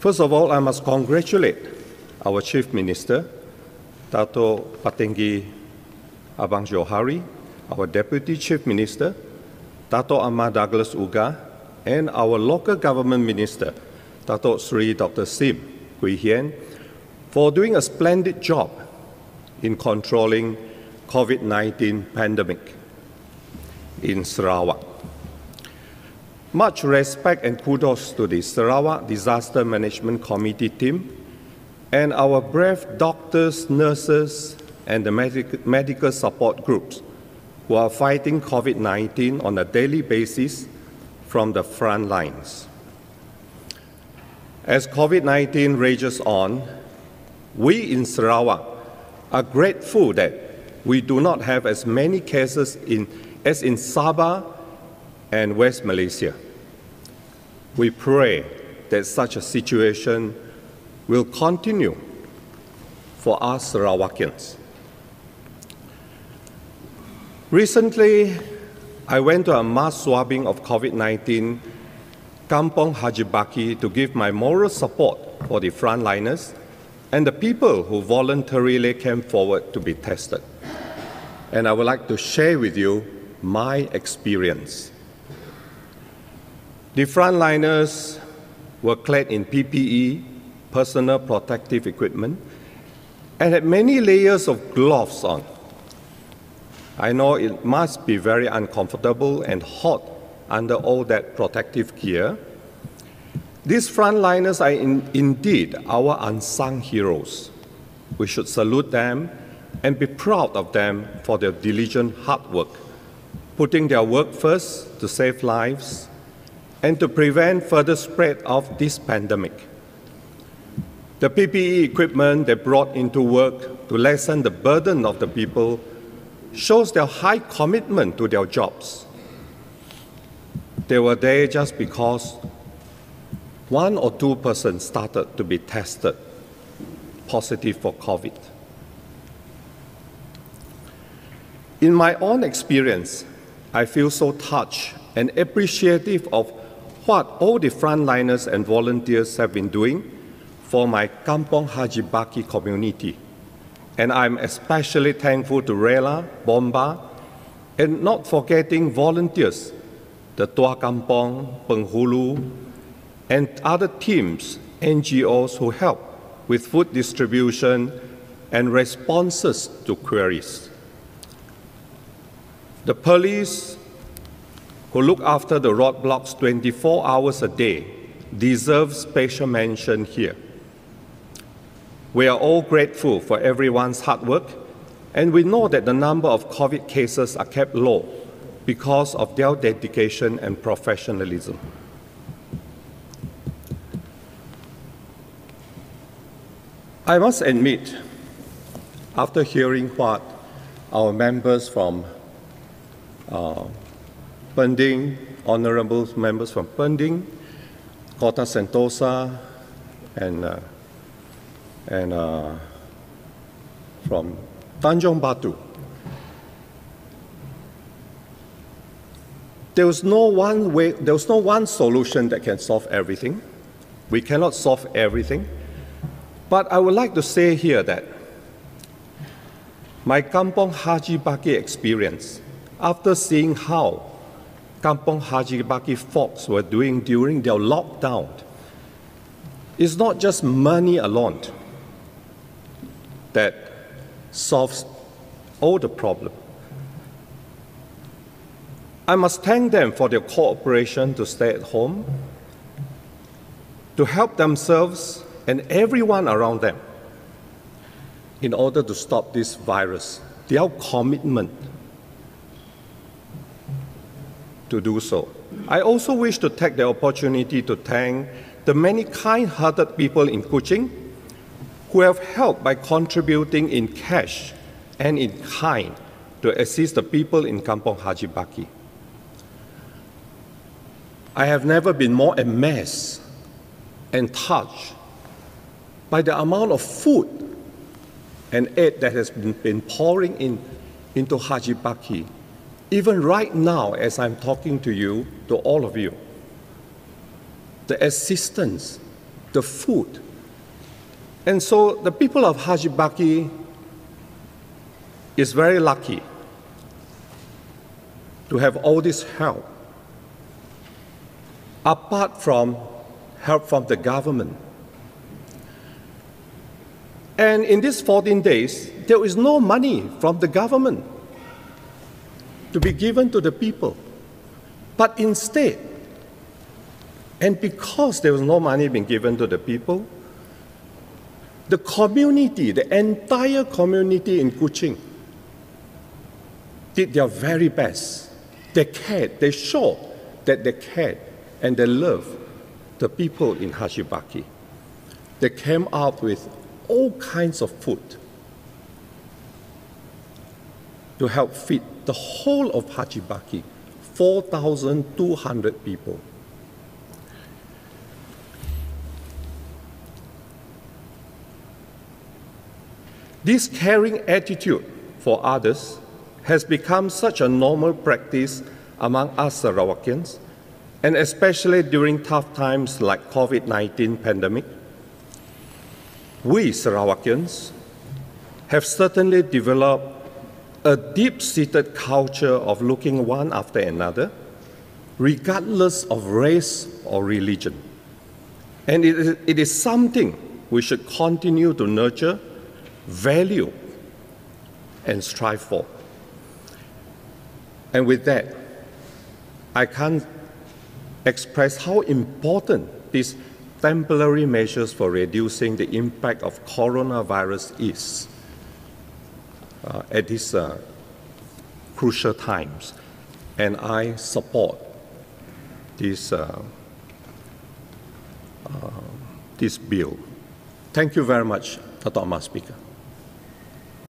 First of all, I must congratulate our Chief Minister, Dato Patinggi Abang Johari, our Deputy Chief Minister, Dato Amar Douglas Uggah, and our local government minister, Dato Sri Dr. Sim Kui Hian, for doing a splendid job in controlling COVID-19 pandemic in Sarawak. Much respect and kudos to the Sarawak Disaster Management Committee team and our brave doctors, nurses, and the medic medical support groups who are fighting COVID 19 on a daily basis from the front lines. As COVID 19 rages on, we in Sarawak are grateful that we do not have as many cases in, as in Sabah and West Malaysia. We pray that such a situation will continue for us Sarawakians. Recently, I went to a mass swabbing of COVID 19 Kampong Haji Baki to give my moral support for the frontliners and the people who voluntarily came forward to be tested. And I would like to share with you my experience. The frontliners were clad in PPE, personal protective equipment, and had many layers of gloves on. I know it must be very uncomfortable and hot under all that protective gear. These frontliners are in, indeed our unsung heroes. We should salute them and be proud of them for their diligent hard work, putting their work first to save lives and to prevent further spread of this pandemic. The PPE equipment they brought into work to lessen the burden of the people shows their high commitment to their jobs. They were there just because one or two persons started to be tested positive for COVID. In my own experience, I feel so touched and appreciative of what all the frontliners and volunteers have been doing for my Kampong Haji Baki community. And I'm especially thankful to Rela, Bomba, and not forgetting volunteers, the Tua Kampong, Penghulu, and other teams, NGOs who help with food distribution and responses to queries. The police who look after the roadblocks 24 hours a day deserve special mention here. We are all grateful for everyone's hard work, and we know that the number of COVID cases are kept low because of their dedication and professionalism. I must admit, after hearing what our members from uh, Pending, honorable members from Pending, Kota Sentosa, and, uh, and uh, from Tanjong Batu. There was no one way, there was no one solution that can solve everything. We cannot solve everything. But I would like to say here that my Kampong Haji Baki experience, after seeing how Kampong Haji Baki folks were doing during their lockdown is not just money alone that solves all the problem. I must thank them for their cooperation to stay at home, to help themselves and everyone around them in order to stop this virus. Their commitment to do so. I also wish to take the opportunity to thank the many kind hearted people in Kuching who have helped by contributing in cash and in kind to assist the people in Kampong Haji Baki. I have never been more amazed and touched by the amount of food and aid that has been, been pouring in into Haji Baki even right now, as I'm talking to you, to all of you, the assistance the food. And so the people of Hajibaki is very lucky to have all this help. Apart from help from the government. And in these 14 days, there is no money from the government to be given to the people. But instead, and because there was no money being given to the people, the community, the entire community in Kuching, did their very best. They cared, they showed that they cared and they loved the people in Haji Baki. They came out with all kinds of food to help feed the whole of Haji Baki, 4,200 people. This caring attitude for others has become such a normal practice among us Sarawakians, and especially during tough times like COVID-19 pandemic. We Sarawakians have certainly developed a deep-seated culture of looking one after another, regardless of race or religion. And it is, it is something we should continue to nurture value, and strive for. And with that, I can't express how important these temporary measures for reducing the impact of coronavirus is uh, at these uh, crucial times. And I support this, uh, uh this bill. Thank you very much, Dr. Speaker.